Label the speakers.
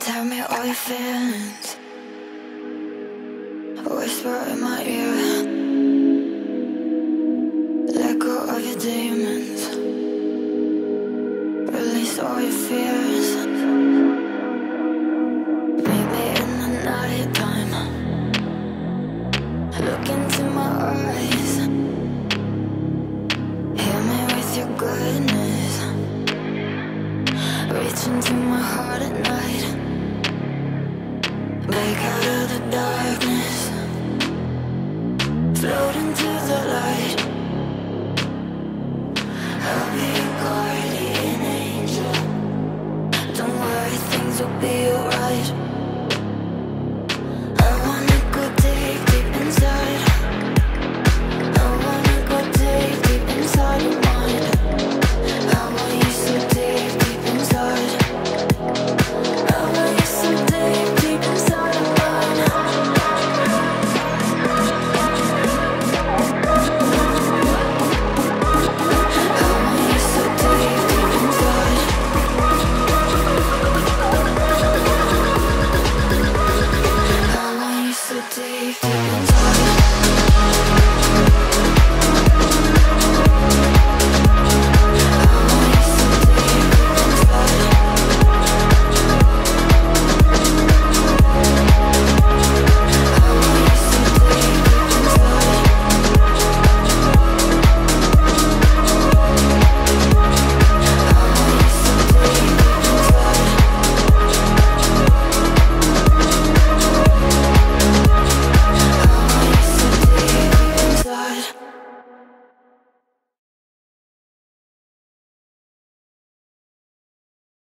Speaker 1: Tell me all your feelings. Whisper in my ear. Let go of your demons. Release all your fears. Meet me in the night time. Look into my eyes. Hear me with your goodness. Reach into my heart will be alright.